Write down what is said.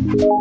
Música